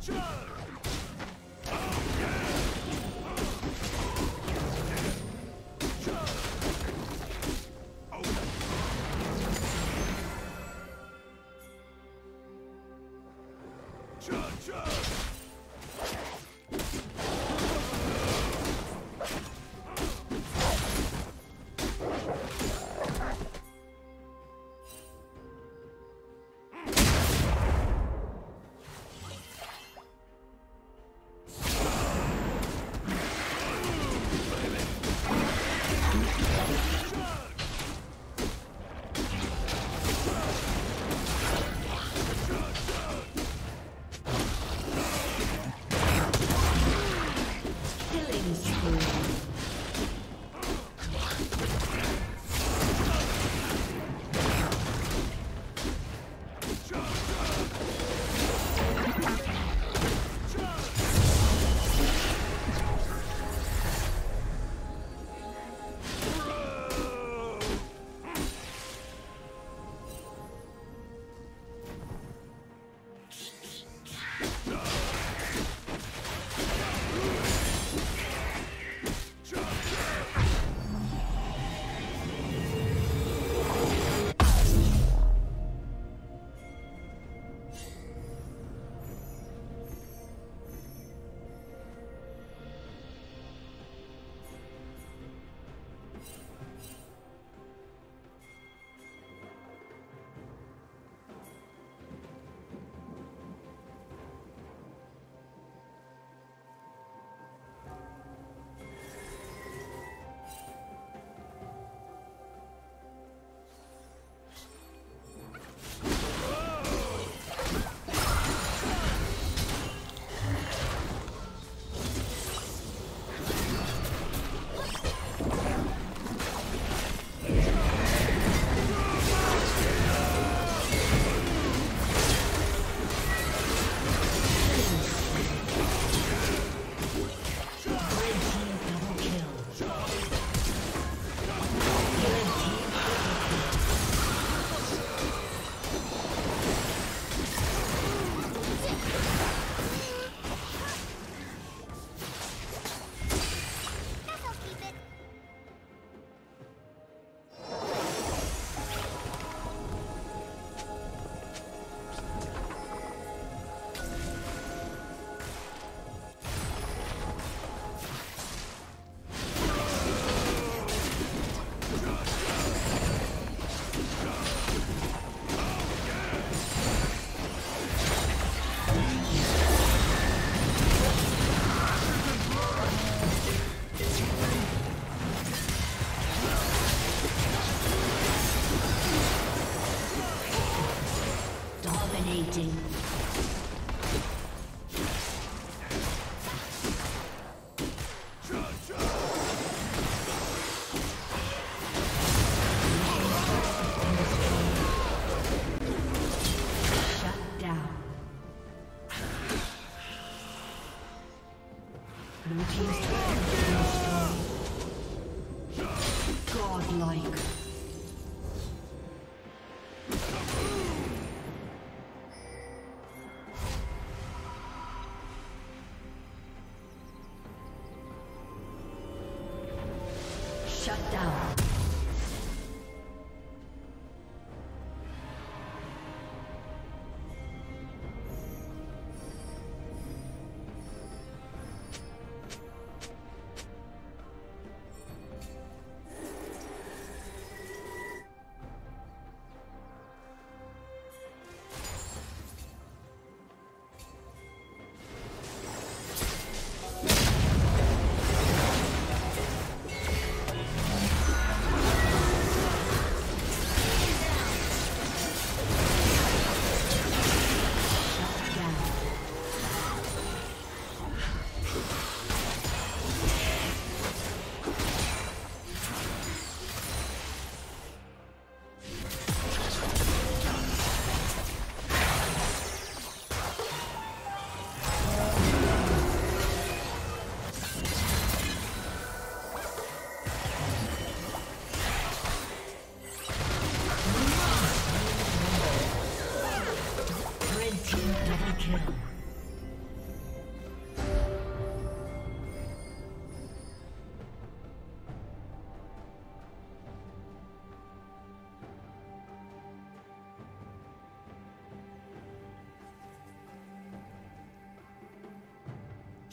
Charge!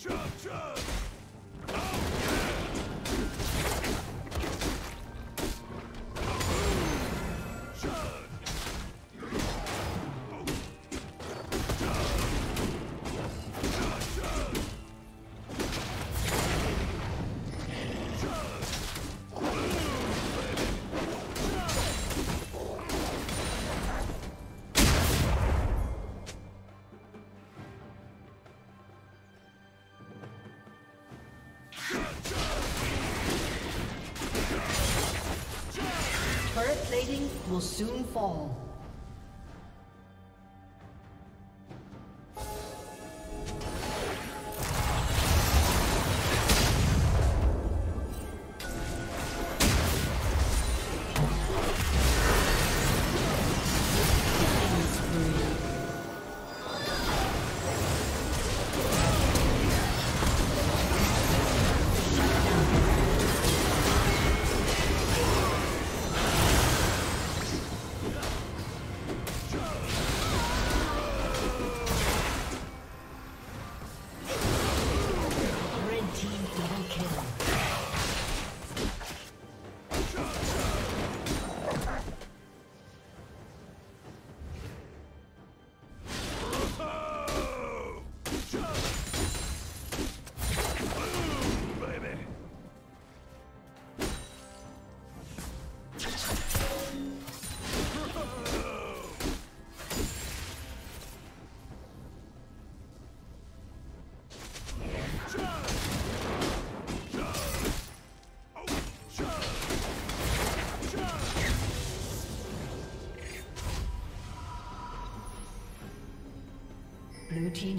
Chug chug! Will soon fall.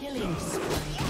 Killing spree.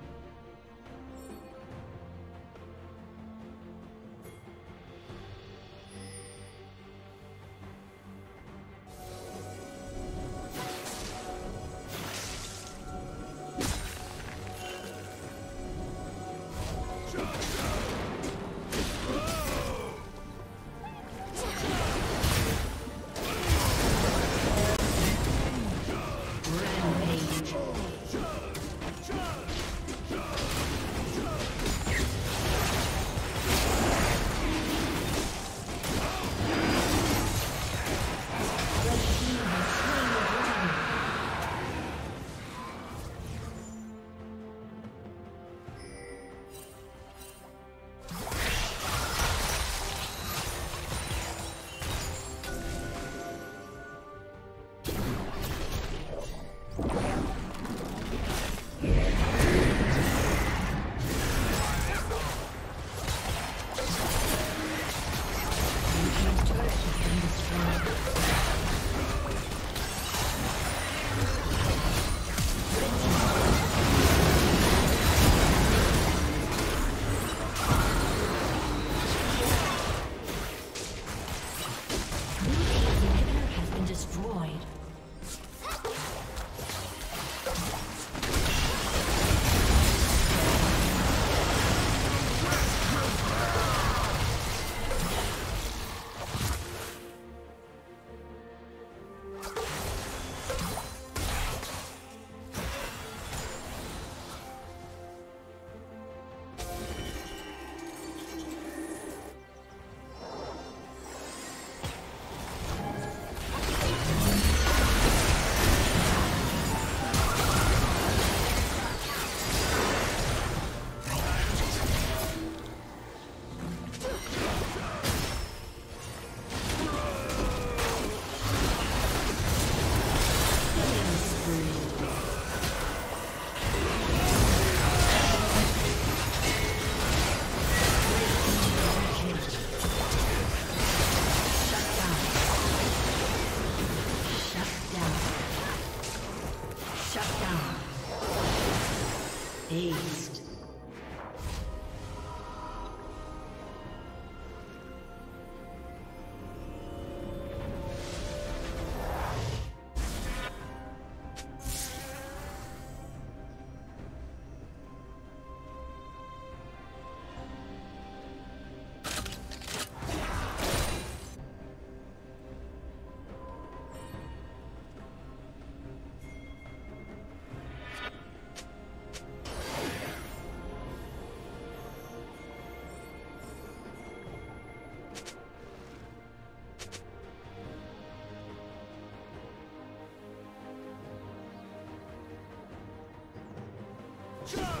Charge!